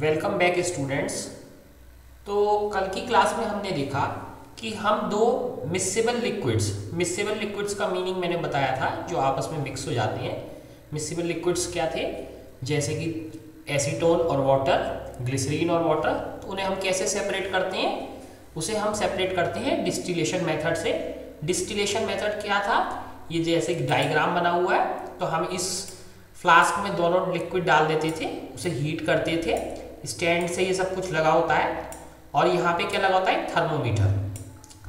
Welcome back students. तो कल की क्लास में हमने देखा कि हम दो मिसेबल लिक्विड्स मिसेबल लिक्विड्स का मीनिंग मैंने बताया था, जो आपस में मिक्स हो जाते हैं। मिसेबल लिक्विड्स क्या थे? जैसे कि एसीटोन और वाटर ग्लिसरीन और वाटर तो उन्हें हम कैसे सेपरेट करते हैं? उसे हम सेपरेट करते हैं डिस्टिलेशन मेथड से। डिस्टिलेशन मेथड क्या था? ये जैसे डायग्राम बना हुआ है तो हम इस फ्लास्क में दोनों लिक्विड डाल देते थे, उसे हीट करते थे। स्टैंड से ये सब कुछ लगा होता है और यहाँ पे क्या लगा होता है? थर्मोमीटर।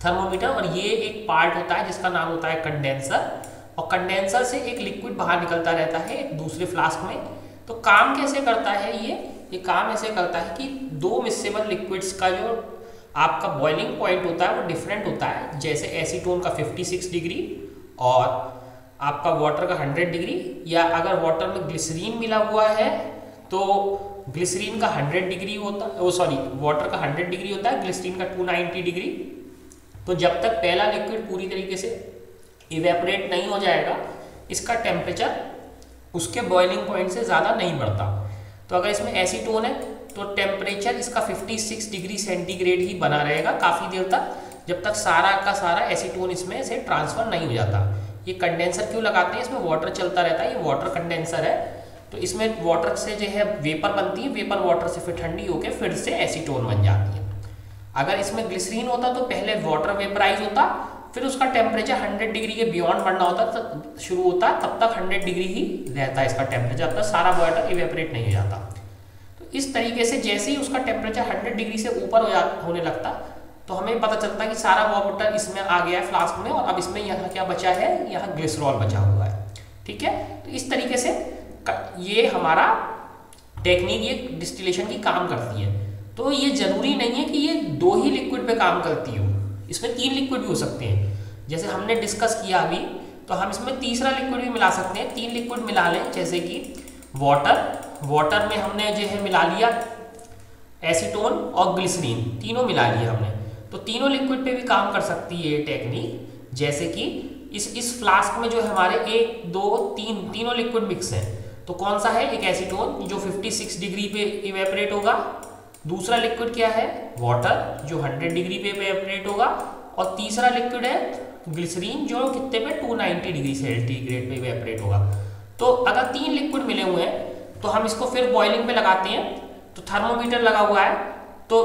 थर्मोमीटर और ये एक पार्ट होता है जिसका नाम होता है कंडेंसर और कंडेंसर से एक लिक्विड बाहर निकलता रहता है एक दूसरे फ्लास्क में। तो काम कैसे करता है ये? ये काम ऐसे करता है कि दो मिसेबल लिक्विड्स का जो आपका बॉइलिंग पॉइंट होता है वो डिफरेंट होता है। जैसे एसीटोन का 56 डिग्री और आपका वाटर का 100 डिग्री या अगर वाटर में ग्लिसरीन मिला हुआ है तो ग्लिसरीन का 100 डिग्री होता है सॉरी वाटर का 100 डिग्री होता है, ग्लिसरीन का 290 डिग्री। तो जब तक पहला लिक्विड पूरी तरीके से इवेपरेट नहीं हो जाएगा, इसका टेम्परेचर उसके बॉइलिंग पॉइंट से ज़्यादा नहीं बढ़ता। तो अगर इसमें एसीटोन है तो टेम्परेचर इसका 56 डिग्री सेंटीग्रेड ही बना रहेगा काफ़ी देर तक, जब तक सारा का सारा एसीटोन इसमें से ट्रांसफ़र नहीं हो जाता। ये कंडेंसर क्यों लगाते हैं? इसमें वाटर चलता रहता है, ये वाटर कंडेंसर है। तो इसमें वाटर से जो है वेपर बनती है वेपर वाटर से फिर ठंडी होकर फिर से एसीटोन बन जाती है। अगर इसमें ग्लिसरीन होता तो पहले वाटर वेपराइज होता, फिर उसका टेम्परेचर 100 डिग्री के बियॉन्ड बढ़ना होता, तब शुरू होता, तब तक 100 डिग्री ही रहता इसका टेम्परेचर तब सारा वाटर इवेपरेट नहीं हो जाता। तो इस तरीके से जैसे ही उसका टेम्परेचर 100 डिग्री से ऊपर हो होने लगता तो हमें पता चलता कि सारा वाटर इसमें आ गया है फ्लास्क में और अब इसमें यहाँ क्या बचा है, यहाँ ग्लिसरॉल बचा हुआ है। ठीक है? तो इस तरीके से ये हमारा टेक्निक ये डिस्टिलेशन की काम करती है। तो ये ज़रूरी नहीं है कि ये दो ही लिक्विड पे काम करती हो। इसमें तीन लिक्विड भी हो सकते हैं। जैसे हमने डिस्कस किया अभी तो हम इसमें तीसरा लिक्विड भी मिला सकते हैं। तीन लिक्विड मिला लें, जैसे कि वाटर वाटर में हमने जो है मिला लिया एसीटोन और ग्लिसरीन तीनों मिला लिया हमने। तो तीनों लिक्विड पे भी काम कर सकती है ये टेक्निक जैसे कि इस इस फ्लास्क में जो हमारे एक, दो, तीन, तीनों लिक्विड मिक्स हैं। तो कौन सा है? एक एसीटोन जो 56 डिग्री पे इवेपरेट होगा। दूसरा लिक्विड क्या है? वाटर जो 100 डिग्री पे इवेपरेट होगा। और तीसरा लिक्विड है ग्लिसरीन जो कितने पे? 290 डिग्री सेंटीग्रेड पे इवेपरेट होगा। तो अगर तीन लिक्विड मिले हुए हैं तो हम इसको फिर बॉइलिंग पे लगाते हैं। तो थर्मोमीटर लगा हुआ है। तो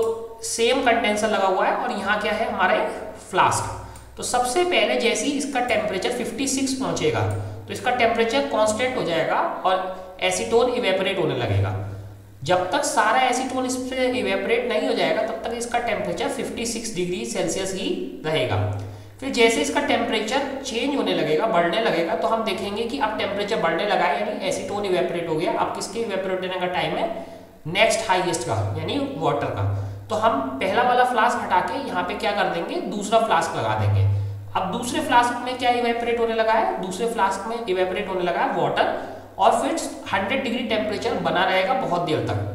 सेम कंडेंसर लगा हुआ है। और यहाँ क्या है? हमारा एक फ्लास्क तो सबसे पहले जैसे ही इसका टेम्परेचर 56 पहुंचेगा तो इसका टेम्परेचर कांस्टेंट हो जाएगा और एसीटोन इवेपोरेट होने लगेगा। जब तक सारा एसीटोन इस पर इवेपोरेट नहीं हो जाएगा, तब तक इसका टेम्परेचर 56 डिग्री सेल्सियस ही रहेगा। फिर जैसे इसका टेम्परेचर चेंज होने लगेगा, बढ़ने लगेगा तो हम देखेंगे कि अब टेम्परेचर बढ़ने लगा है यानी एसीटोन इवेपोरेट हो गया। अब किसके इवेपोरेट होने का टाइम है? नेक्स्ट हाईएस्ट का, यानी वाटर का। तो हम पहला वाला फ्लास्क हटा के यहाँ पे क्या कर देंगे? दूसरा फ्लास्क लगा देंगे। अब दूसरे फ्लास्क में क्या इवेपरेट होने लगा है? दूसरे फ्लास्क में इवेपोरेट होने लगा है वाटर और फिर 100 डिग्री टेम्परेचर बना रहेगा बहुत देर तक।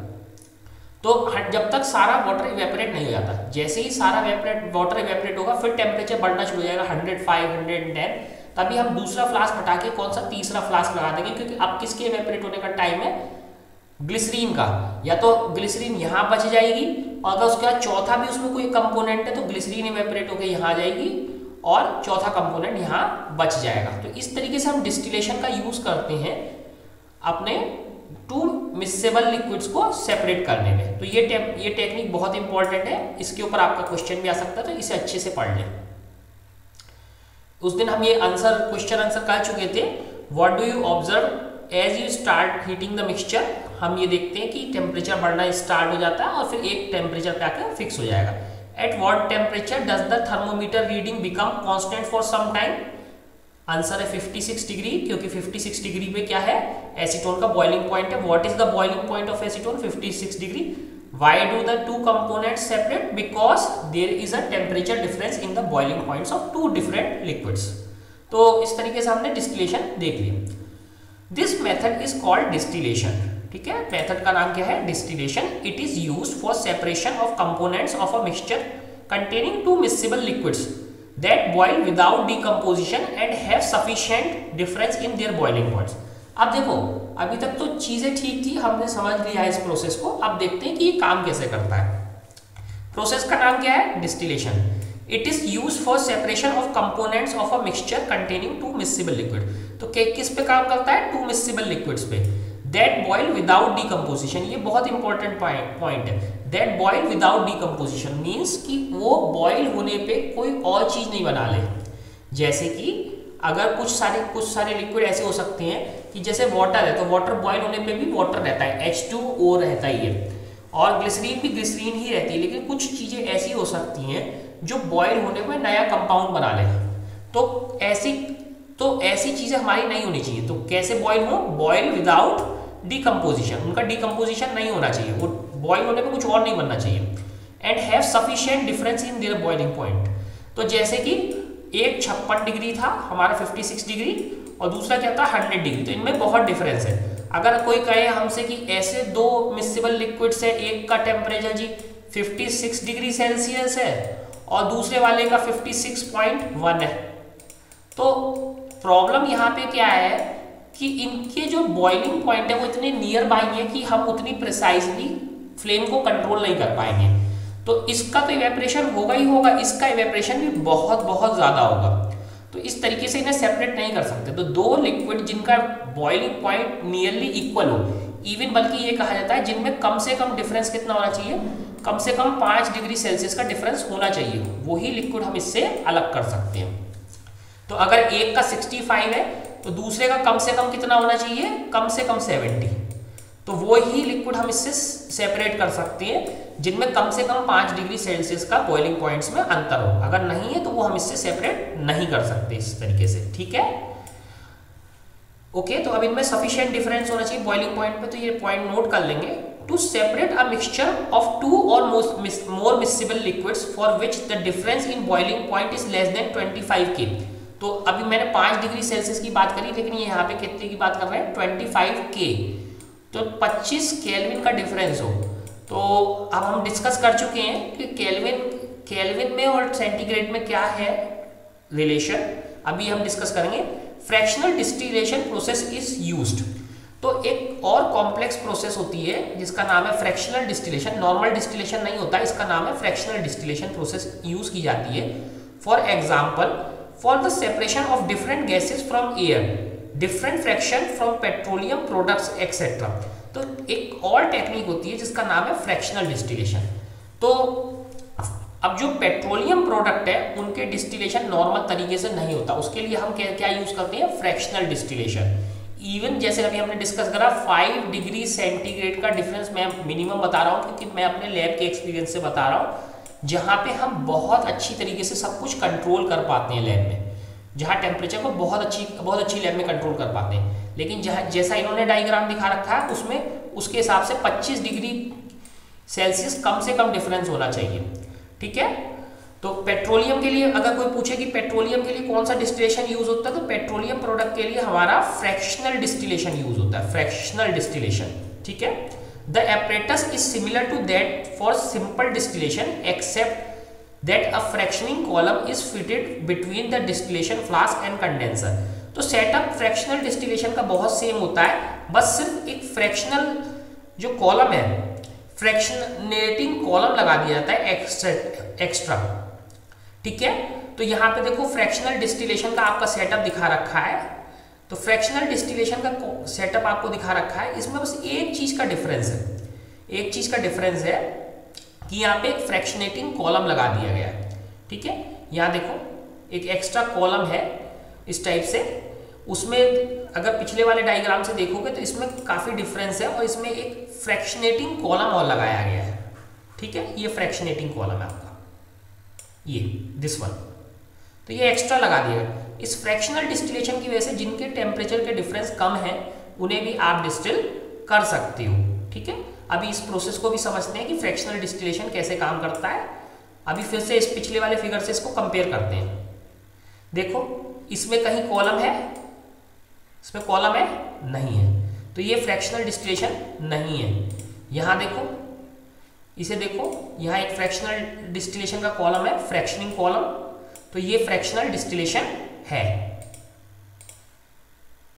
तो जब तक सारा वाटर इवेपरेट नहीं हो जाता, जैसे ही सारा वेपरेट वाटर इवेपोरेट होगा, फिर टेम्परेचर बढ़ना शुरू हो जाएगा 100 500 110 तभी हम दूसरा फ्लास्क हटा के कौन सा तीसरा फ्लास्क लगा देंगे, क्योंकि अब किसके इवेपोरेट होने का टाइम है? ग्लिसरीन का। या तो ग्लिसरीन यहाँ बच जाएगी, और अगर उसके बाद चौथा भी उसमें कोई कंपोनेंट है तो ग्लिसरीन इवेपोरेट होकर यहाँ आ जाएगी। और चौथा कंपोनेंट यहाँ बच जाएगा। तो इस तरीके से हम डिस्टिलेशन का यूज़ करते हैं अपने टू मिसेबल लिक्विड्स को सेपरेट करने में। तो ये ये टेक्निक बहुत इंपॉर्टेंट है। इसके ऊपर आपका क्वेश्चन भी आ सकता है तो इसे अच्छे से पढ़ लें। उस दिन हम ये आंसर क्वेश्चन आंसर कर चुके थे। What do you observe as you start heating the mixture हम ये देखते हैं कि टेम्परेचर बढ़ना स्टार्ट हो जाता है और फिर एक टेम्परेचर पे आकर फिक्स हो जाएगा। At what temperature does the thermometer reading become constant for some time answer है 56 डिग्री क्योंकि 56 डिग्री पे क्या है? एसीटोन का बॉइलिंग पॉइंट है। What is the boiling point of acetone 56 degree why do the two components separate because there is a temperature difference in the boiling points of two different liquids तो इस तरीके से हमने distillation देख लिया। This method is called distillation ठीक है? Method का नाम क्या है? Distillation it is use for separation of components of a mixture containing two miscible liquids that boil without decomposition and have sufficient difference in their boiling points अब देखो, अभी तक तो चीज़ें ठीक थी, हमने समझ लिया है इस प्रोसेस को। अब देखते हैं कि ये काम कैसे करता है। प्रोसेस का नाम क्या है? Distillation it is use for separation of components of a mixture containing two miscible liquid तो किस पे काम करता है? टू मिसिबल लिक्विड्स पे। दैट बॉइल विदाउट डिकम्पोजिशन ये बहुत इंपॉर्टेंट पॉइंट है। That boil without decomposition means कि वो बॉइल होने पे कोई और चीज़ नहीं बना ले। जैसे कि अगर कुछ सारे कुछ सारे लिक्विड ऐसे हो सकते हैं कि जैसे वाटर है तो वाटर बॉयल होने पे भी वाटर रहता है एच टू ओ रहता ही है। और ग्लिसरीन भी ग्लिसरीन ही रहती है, लेकिन कुछ चीज़ें ऐसी हो सकती हैं जो बॉयल होने पर नया कंपाउंड बना ले। तो ऐसी तो ऐसी चीज़ें हमारी नहीं होनी चाहिए। तो कैसे बॉयल हो? बॉयल विदाउट डिकम्पोजिशन उनका डिकम्पोजिशन नहीं होना चाहिए। वो बॉयल होने पे कुछ और नहीं बनना चाहिए। And have sufficient difference in their boiling point तो जैसे कि एक छप्पन डिग्री था, हमारा 56 डिग्री, और दूसरा क्या था 100 डिग्री। तो इनमें बहुत डिफरेंस है। अगर कोई कहे हमसे कि ऐसे दो मिसिबल लिक्विड्स है, एक का टेम्परेचर जी 56 डिग्री सेल्सियस है, और दूसरे वाले का 56.1 है। तो प्रॉब्लम यहाँ पे क्या है? कि इनके जो बॉइलिंग पॉइंट है वो इतने नियर बाई है कि हम उतनी प्रिसाइजली फ्लेम को कंट्रोल नहीं कर पाएँगे। तो इसका तो इवेपरेशन होगा ही होगा, इसका इवेपरेशन भी बहुत बहुत ज़्यादा होगा। तो इस तरीके से इन्हें सेपरेट नहीं कर सकते। तो दो लिक्विड जिनका बॉइलिंग पॉइंट नियरली इक्वल हो इवन बल्कि ये कहा जाता है जिनमें कम से कम डिफरेंस कितना होना चाहिए? कम से कम पाँच डिग्री सेल्सियस का डिफरेंस होना चाहिए। वही लिक्विड हम इससे अलग कर सकते हैं। तो अगर एक का 65 है तो दूसरे का कम से कम कितना होना चाहिए? कम से कम 70 तो वो ही लिक्विड हम इससे सेपरेट कर सकते हैं, जिनमें कम से कम पाँच डिग्री सेल्सियस का बॉइलिंग पॉइंट्स में अंतर हो। अगर नहीं है तो वो हम इससे सेपरेट नहीं कर सकते इस तरीके से। ठीक है? ओके तो अब इनमें सफिशियंट डिफरेंस होना चाहिए बॉइलिंग पॉइंट पे तो ये पॉइंट नोट कर लेंगे। To separate a mixture of two or more miscible liquids for which the difference in boiling point is less than 25 के तो अभी मैंने पाँच डिग्री सेल्सियस की बात करी, लेकिन यहाँ पे कितने की बात कर रहे हैं? 25 के तो 25 केल्विन का डिफरेंस हो। तो अब हम डिस्कस कर चुके हैं कि केल्विन केल्विन में और सेंटीग्रेड में क्या है रिलेशन अभी हम डिस्कस करेंगे। Fractional distillation process is used तो एक और कॉम्प्लेक्स प्रोसेस होती है, जिसका नाम है फ्रैक्शनल डिस्टिलेशन नॉर्मल डिस्टिलेशन नहीं होता, इसका नाम है फ्रैक्शनल डिस्टिलेशन प्रोसेस यूज़ की जाती है। For example for the separation of different gases from air different fraction from petroleum products etcetera तो एक और टेक्निक होती है जिसका नाम है फ्रैक्शनल डिस्टिलेशन तो अब जो पेट्रोलियम प्रोडक्ट है, उनके डिस्टिलेशन नॉर्मल तरीके से नहीं होता। उसके लिए हम क्या क्या यूज़ करते हैं? फ्रैक्शनल डिस्टिलेशन इवन जैसे अभी हमने डिस्कस करा फाइव डिग्री सेंटीग्रेड का डिफरेंस मैं मिनिमम बता रहा हूँ, क्योंकि मैं अपने लैब के एक्सपीरियंस से बता रहा हूँ। जहाँ पे हम बहुत अच्छी तरीके से सब कुछ कंट्रोल कर पाते हैं लैब में। जहाँ टेम्परेचर को बहुत अच्छी बहुत अच्छी लैब में कंट्रोल कर पाते हैं। लेकिन जहाँ, जैसा इन्होंने डायग्राम दिखा रखा है उसमें, उसके हिसाब से 25 डिग्री सेल्सियस कम से कम डिफरेंस होना चाहिए। ठीक है? तो पेट्रोलियम के लिए, अगर कोई पूछे कि पेट्रोलियम के लिए कौन सा डिस्टिलेशन यूज़ होता है तो पेट्रोलियम प्रोडक्ट के लिए हमारा फ्रैक्शनल डिस्टिलेशन यूज़ होता है। फ्रैक्शनल डिस्टिलेशन ठीक है? The apparatus is similar to that for simple distillation except that a fractioning column is fitted between the distillation flask and condenser. तो सेटअप फ्रैक्शनल डिस्टिलेशन का बहुत सेम होता है, बस सिर्फ़ एक फ्रैक्शनल जो कॉलम है फ्रैक्शनेटिंग कॉलम लगा दिया जाता है एक्स्ट्रा एक्स्ट्रा ठीक है? तो यहाँ पे देखो फ्रैक्शनल डिस्टिलेशन का आपका सेटअप दिखा रखा है। तो फ्रैक्शनल डिस्टिलेशन का सेटअप आपको दिखा रखा है। इसमें बस एक चीज़ का डिफरेंस है। एक चीज़ का डिफरेंस है कि यहाँ पे एक फ्रैक्शनेटिंग कॉलम लगा दिया गया है। ठीक है? यहाँ देखो, एक एक्स्ट्रा कॉलम है इस टाइप से। उसमें अगर पिछले वाले डायग्राम से देखोगे तो इसमें काफ़ी डिफरेंस है और इसमें एक फ्रैक्शनेटिंग कॉलम और लगाया गया है। ठीक है? ये फ्रैक्शनेटिंग कॉलम है आपका। ये दिस वन तो ये एक्स्ट्रा लगा दिया इस फ्रैक्शनल डिस्टिलेशन की वजह से जिनके टेम्परेचर के डिफरेंस कम है, उन्हें भी आप डिस्टिल कर सकते हो, ठीक है? अभी इस प्रोसेस को भी समझते हैं कि फ्रैक्शनल डिस्टिलेशन कैसे काम करता है। अभी फिर से इस पिछले वाले फिगर से इसको कंपेयर करते हैं। देखो, इसमें कहीं कॉलम है, इसमें कॉलम है, नहीं है। तो ये फ्रैक्शनल डिस्टिलेशन नहीं है। यहाँ देखो, इसे देखो, यहाँ एक फ्रैक्शनल डिस्टिलेशन का कॉलम है फ्रैक्शनिंग कॉलम तो ये फ्रैक्शनल डिस्टिलेशन है